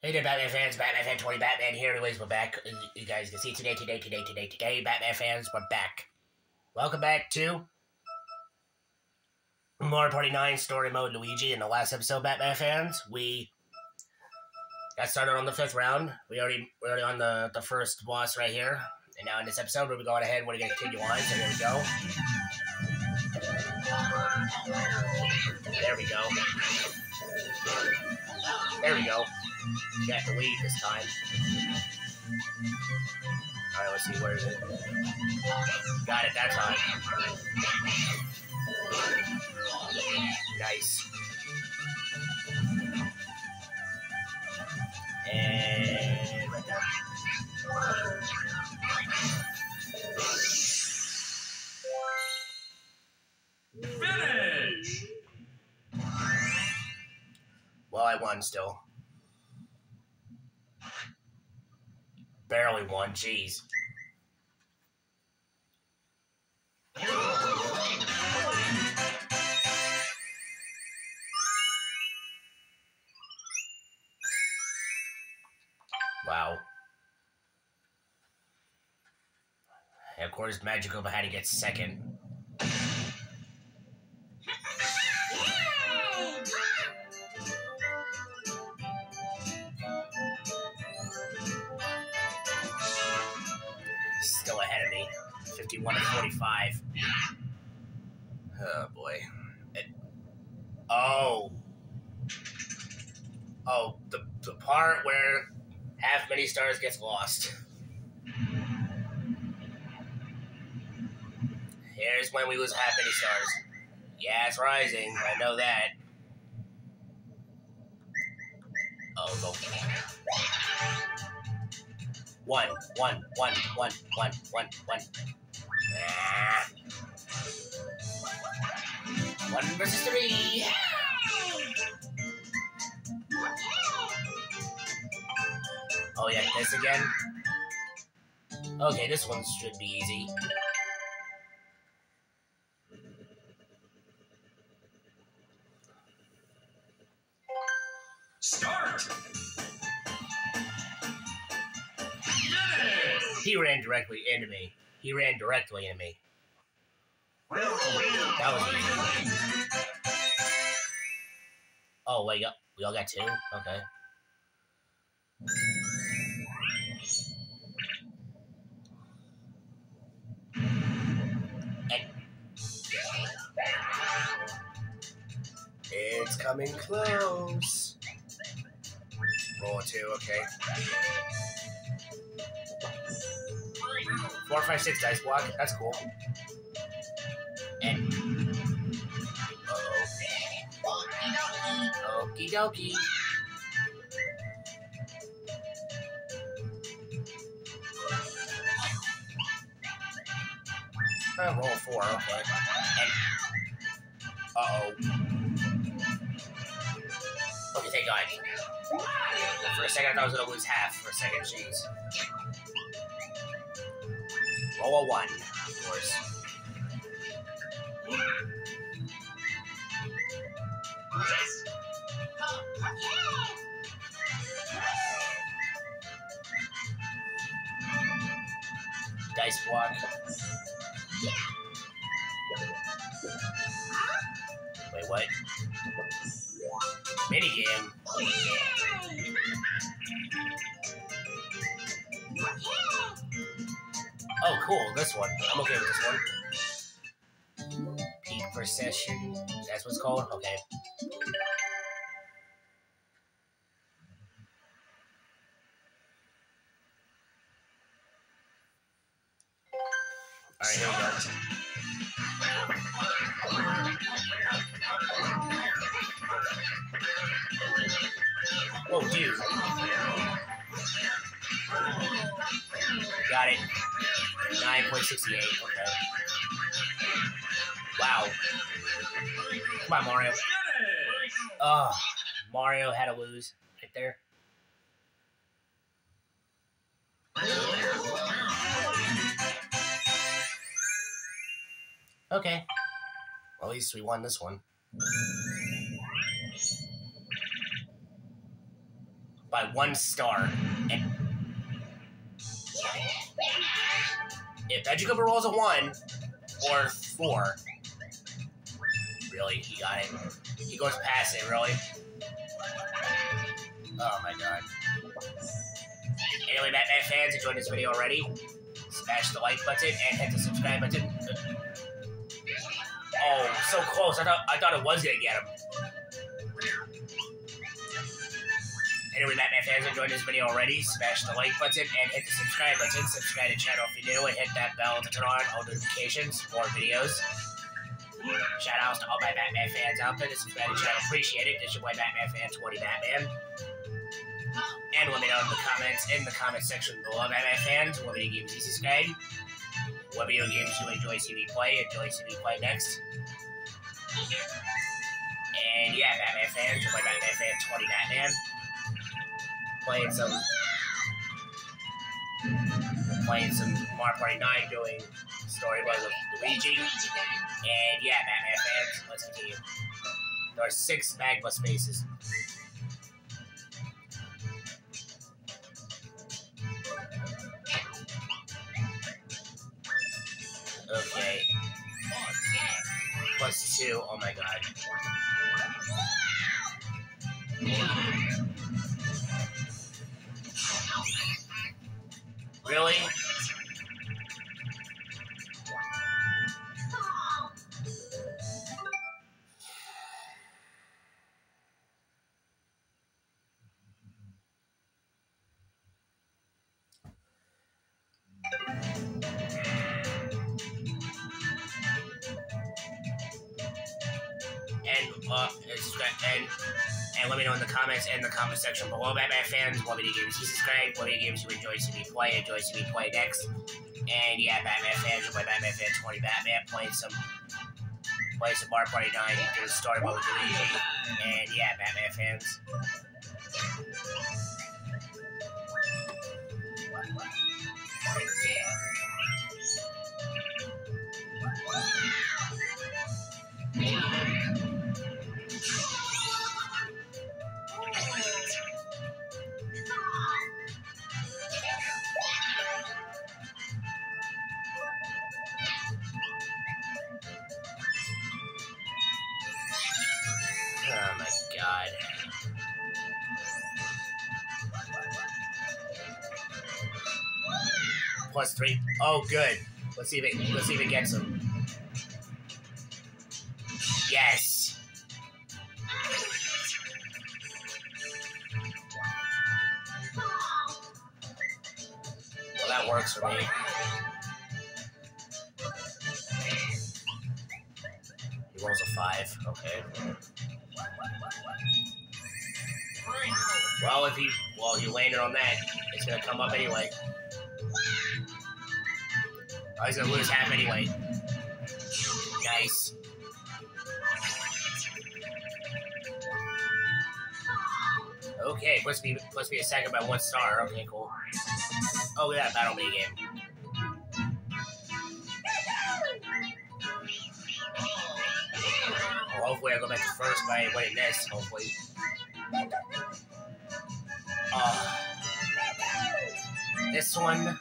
Hey there, Batman fans. Batman fan 20 Batman here. Anyways, we're back. You guys can see today, today, today, today, today. Batman fans, we're back. Welcome back to Mario Party 9 Story Mode Luigi. In the last episode, Batman fans, we got started on the fifth round. We already we're already on the, the first boss right here. And now in this episode, we're going ahead. We're going to continue on. So here we go. There we go. There we go. Got the lead this time. Alright, let's see, where is it? Got it that time. Nice. And right there. Finish! Well, I won still. Barely won, jeez. Wow. And of course, Magikoopa had to get second. 51 to 45. Oh, boy. It- oh. Oh, the, the part where half mini stars gets lost. Here's when we lose half mini stars. Yeah, it's rising. I know that. Oh, go. One, one, one, one, one, one, one. One versus three. Oh yeah, this again. Okay, this one should be easy. Start! He ran directly into me. He ran directly into me. That was easy. Oh wait, yup, we all got two. Okay. It's coming close. Roll two, okay. Four, five, six dice block. That's cool. And uh-oh. Okie dokie. Uh, roll four, okay. And uh-oh. Okay, thank God. For a second, I thought I was gonna lose half. For a second, jeez. Roll a one, of course. Dice block. Wait, what? Minigame. Oh, cool. This one. I'm okay with this one. Peak Precision. That's what's called? Okay. Alright, here we go. Whoa, dude. Got it. 9.68. Okay. Wow. Come on, Mario. Oh, Mario had to lose right there. Okay. Well, at least we won this one. by one star. And if Magikoopa rolls a one or four, really, he got it. He goes past it, really. Oh my god. Anyway, Batman fans, enjoyed this video already. Smash the like button and hit the subscribe button. Oh, so close. I thought I thought it was gonna get him. Anyway, Batman fans, enjoyed this video already. Smash the like button and hit the subscribe button. Subscribe to the channel if you're new and hit that bell to turn on all notifications for videos. Shout outs to all my Batman fans out there. This is Batman channel. Appreciate it. This is your boy Batman fan 20 Batman. And let me know in the comments in the comment section below, Batman fans, what video games you subscribe. What video games you enjoy seeing me play, enjoy seeing me play next. And yeah, Batman fans, your boy Batman fan 20 Batman. Playing some playing some Mario Party 9 doing story mode Luigi. And yeah, Batman fans, let's continue. There are six magma spaces. Okay. Plus two, oh my god. Uh, and and let me know in the comments and the comment section below, Batman fans, what video games you subscribe, what video games you enjoy seeing me play, enjoy seeing me play next. And yeah, Batman fans, you play Batman fan 20 Batman, playing some playing some Mario Party 9, do a story mode with Luigi. And yeah, Batman fans. God. Plus three. Oh, good. Let's see if it. Let's see if it gets him. Yes. Well, that works for me. He rolls a five. Okay. Well, if he well he landed on that, it's gonna come up anyway. Oh, he's gonna lose half anyway. Nice. Okay, must be must be a second by one star. Okay, cool. Oh, yeah, battle me game. Hopefully I go back to first by winning this. Hopefully. Uh, this one.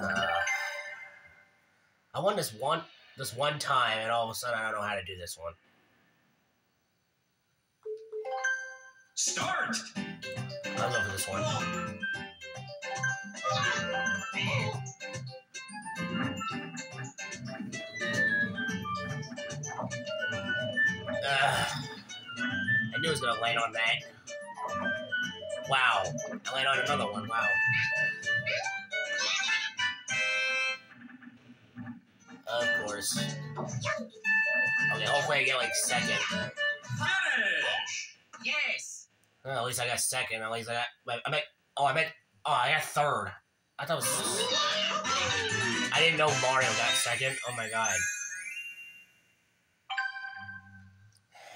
Uh, I won this one this one time, and all of a sudden I don't know how to do this one. Start! I'm over this one. Uh, I knew it was gonna land on that. Wow. I land on another one. Wow. Of course. Okay, hopefully I get like second. Finish! Yes. Well, at least I got second. At least I got. I meant. Oh, I meant. Oh, I got third. I thought it was. I didn't know Mario got second. Oh my god.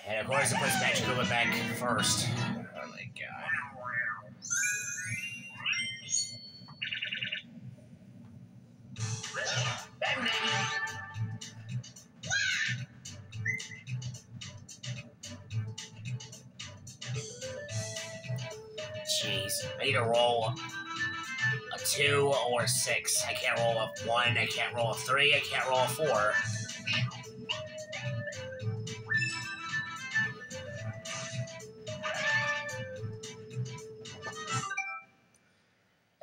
And of course, it puts Magic Koopa back first. Oh my god. Jeez. I need to roll a two or a six. I can't roll a one. I can't roll a three. I can't roll a four.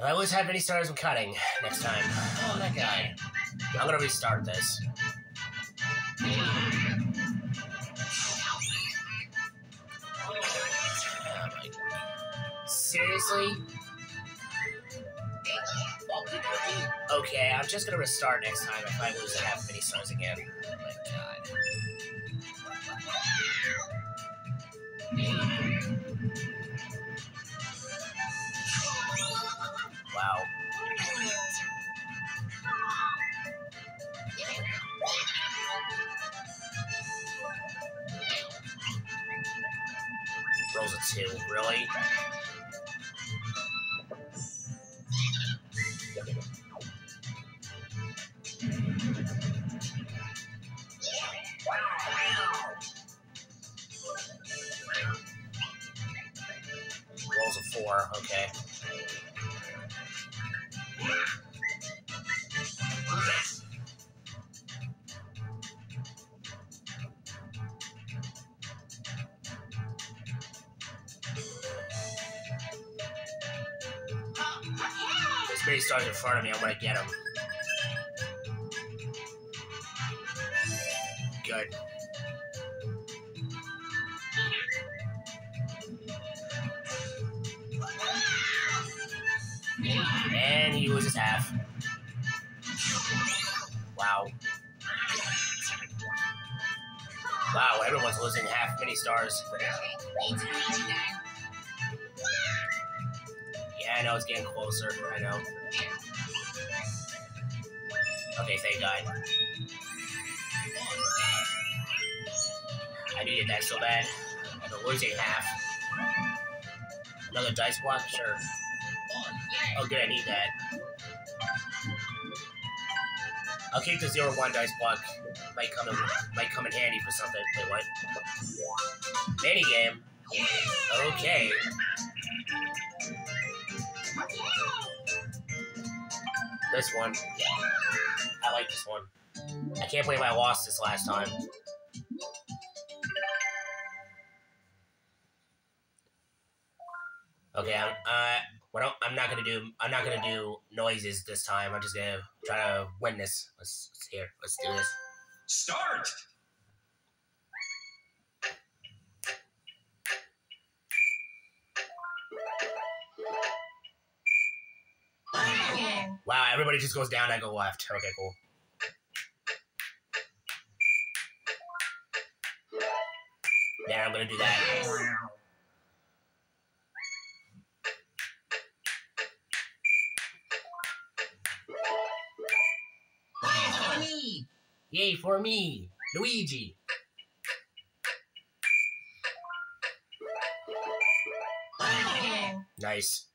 I always have mini stars, I'm cutting next time. Oh, that guy. I'm gonna restart this. My. Seriously? Okay, I'm just gonna restart next time if I lose have mini stars again. Oh my god. Two, really? Mini stars in front of me, I'm gonna get him. Good. And he loses half. Wow. Wow, everyone's losing half mini stars. I know it's getting closer. I know. Okay, thank God. I needed that so bad. I'm losing half. Another dice block? Sure. Oh, good, I need that. I'll keep the zero one dice block. Might come in, might come in handy for something. Wait, what? Mini game. Okay. This one. I like this one. I can't believe I lost this last time. Okay, I'm uh I'm not gonna do I'm not gonna do noises this time. I'm just gonna try to win this. Let's, let's here. Let's do this. Start! Wow, everybody just goes down, I go left. Okay, cool. Yeah, I'm gonna do that. Yay for me, Luigi. Nice.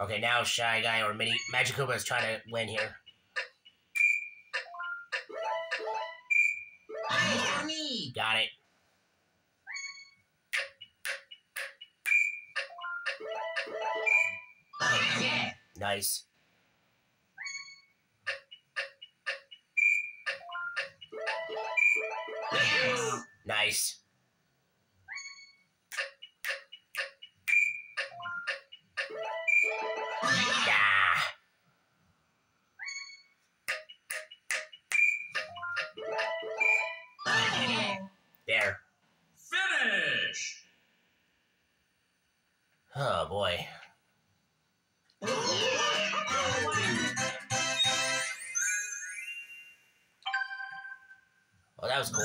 Okay, now Shy Guy or Mini Magikoopa is trying to win here. Got it. Nice. Nice. Oh, that was cool.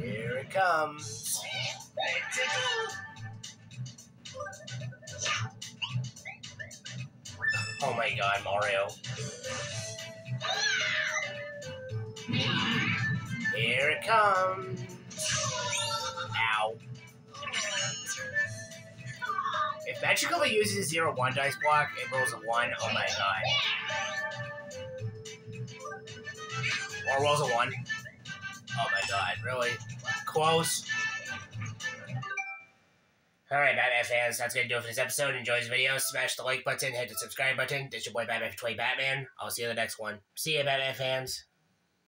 Here it comes. Oh my god, Mario. Here it comes. If he uses zero one dice block it rolls a one. Oh my god. Or rolls a one. Oh my god, really? Close. Alright, Batman fans, that's gonna do it for this episode. Enjoy this video, smash the like button, hit the subscribe button. This is your boy Batman for 20 Batman. I'll see you in the next one. See ya, Batman fans.